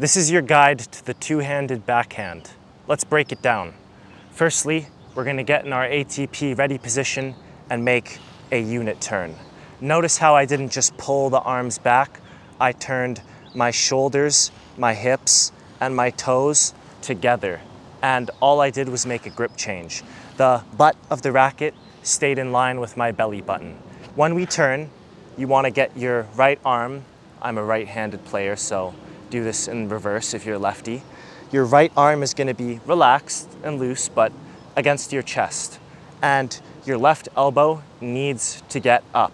This is your guide to the two-handed backhand. Let's break it down. Firstly, we're gonna get in our ATP ready position and make a unit turn. Notice how I didn't just pull the arms back, I turned my shoulders, my hips, and my toes together. And all I did was make a grip change. The butt of the racket stayed in line with my belly button. When we turn, you wanna get your right arm, I'm a right-handed player, so do this in reverse if you're lefty. Your right arm is gonna be relaxed and loose, but against your chest. And your left elbow needs to get up.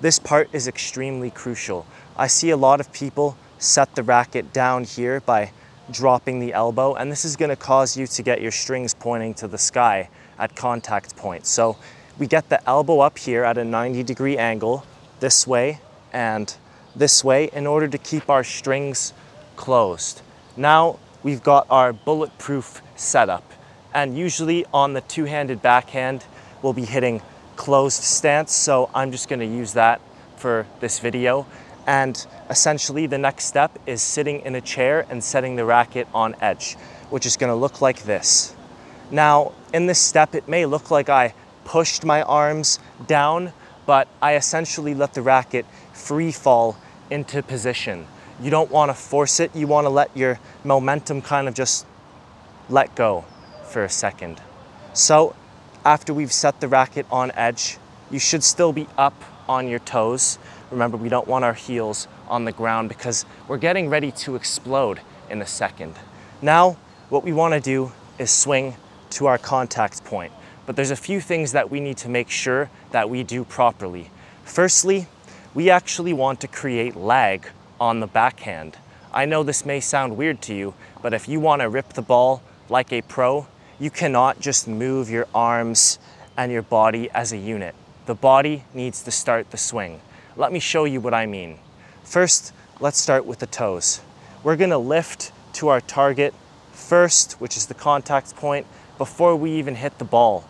This part is extremely crucial. I see a lot of people set the racket down here by dropping the elbow, and this is gonna cause you to get your strings pointing to the sky at contact point. So we get the elbow up here at a 90 degree angle, this way and this way, in order to keep our strings closed. Now we've got our bulletproof setup, and usually on the two-handed backhand, we'll be hitting closed stance, so I'm just gonna use that for this video. And essentially the next step is sitting in a chair and setting the racket on edge, which is gonna look like this. Now, in this step, it may look like I pushed my arms down, but I essentially let the racket free fall into position. You don't wanna force it, you wanna let your momentum kind of just let go for a second. So after we've set the racket on edge, you should still be up on your toes. Remember, we don't want our heels on the ground because we're getting ready to explode in a second. Now, what we wanna do is swing to our contact point. But there's a few things that we need to make sure that we do properly. Firstly, we actually want to create lag on the backhand. I know this may sound weird to you, but if you wanna rip the ball like a pro, you cannot just move your arms and your body as a unit. The body needs to start the swing. Let me show you what I mean. First, let's start with the toes. We're gonna lift to our target first, which is the contact point, before we even hit the ball.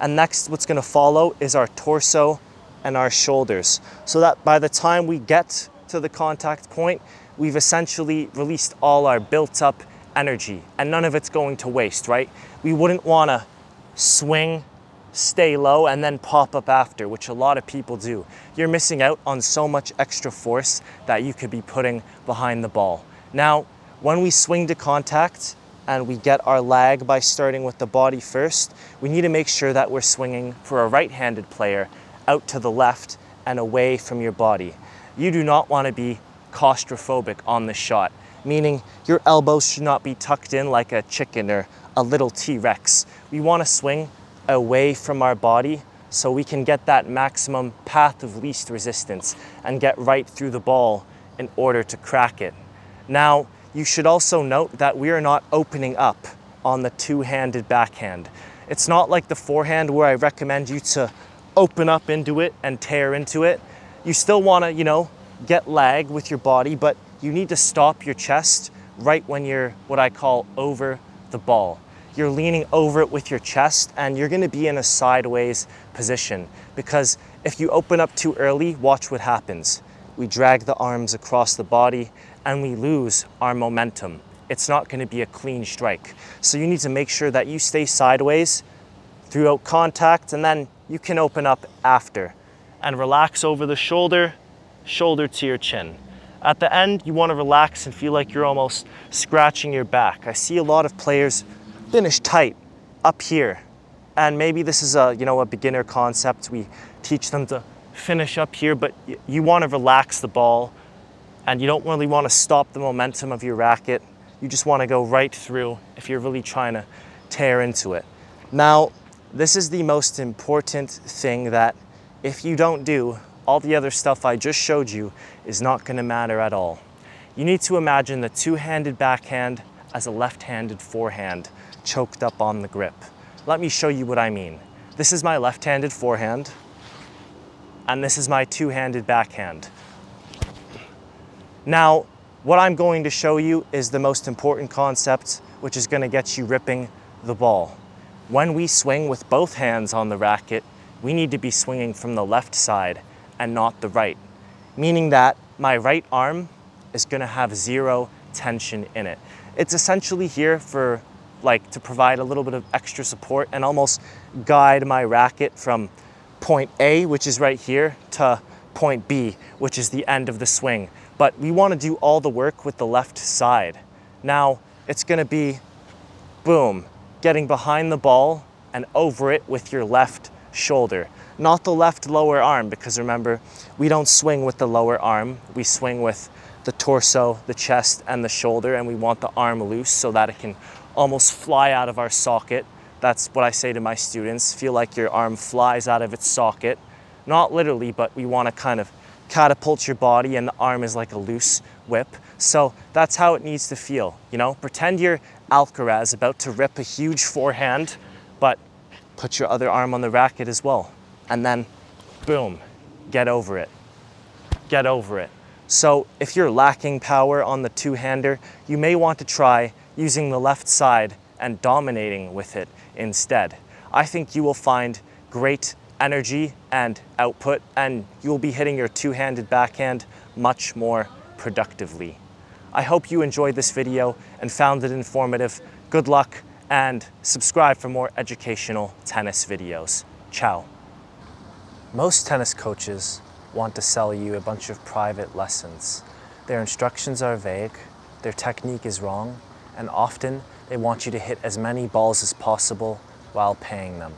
And next, what's gonna follow is our torso and our shoulders. So that by the time we get to the contact point, we've essentially released all our built up energy and none of it's going to waste, right? We wouldn't wanna swing, stay low, and then pop up after, which a lot of people do. You're missing out on so much extra force that you could be putting behind the ball. Now, when we swing to contact and we get our lag by starting with the body first, we need to make sure that we're swinging for a right-handed player out to the left and away from your body. You do not want to be claustrophobic on this shot meaning your elbows should not be tucked in like a chicken or a little T-Rex. We want to swing away from our body so we can get that maximum path of least resistance and get right through the ball in order to crack it. Now, you should also note that we are not opening up on the two-handed backhand. It's not like the forehand where I recommend you to open up into it and tear into it. You still want to, you know, get lag with your body, but you need to stop your chest right when you're what I call over the ball. You're leaning over it with your chest and you're gonna be in a sideways position because if you open up too early, watch what happens. We drag the arms across the body and we lose our momentum. It's not gonna be a clean strike. So you need to make sure that you stay sideways throughout contact and then you can open up after and relax over the shoulder, shoulder to your chin. At the end, you want to relax and feel like you're almost scratching your back. I see a lot of players finish tight up here. And maybe this is a, you know, a beginner concept. We teach them to finish up here, but you want to relax the ball and you don't really want to stop the momentum of your racket. You just want to go right through if you're really trying to tear into it. Now, this is the most important thing that if you don't do, all the other stuff I just showed you is not gonna matter at all. You need to imagine the two-handed backhand as a left-handed forehand choked up on the grip. Let me show you what I mean. This is my left-handed forehand, and this is my two-handed backhand. Now, what I'm going to show you is the most important concept, which is gonna get you ripping the ball. When we swing with both hands on the racket, we need to be swinging from the left side and not the right, meaning that my right arm is gonna have zero tension in it. It's essentially here for like to provide a little bit of extra support and almost guide my racket from point A, which is right here, to point B, which is the end of the swing. But we wanna do all the work with the left side. Now, it's gonna be, boom, getting behind the ball and over it with your left shoulder. Not the left lower arm, because remember, we don't swing with the lower arm. We swing with the torso, the chest, and the shoulder, and we want the arm loose so that it can almost fly out of our socket. That's what I say to my students. Feel like your arm flies out of its socket. Not literally, but we want to kind of catapult your body and the arm is like a loose whip. So that's how it needs to feel, you know? Pretend you're Alcaraz about to rip a huge forehand, but put your other arm on the racket as well. And then, boom, get over it. Get over it. So if you're lacking power on the two-hander, you may want to try using the left side and dominating with it instead. I think you will find great energy and output and you will be hitting your two-handed backhand much more productively. I hope you enjoyed this video and found it informative. Good luck and subscribe for more educational tennis videos. Ciao. Most tennis coaches want to sell you a bunch of private lessons. Their instructions are vague, their technique is wrong, and often they want you to hit as many balls as possible while paying them.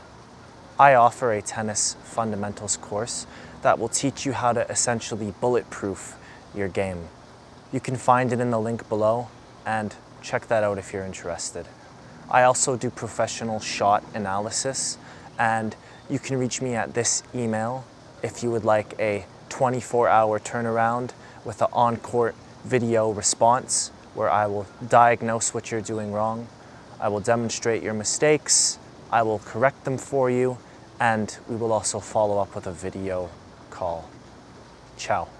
I offer a tennis fundamentals course that will teach you how to essentially bulletproof your game. You can find it in the link below and check that out if you're interested. I also do professional shot analysis and you can reach me at this email if you would like a 24 hour turnaround with an on-court video response where I will diagnose what you're doing wrong. I will demonstrate your mistakes. I will correct them for you and we will also follow up with a video call. Ciao.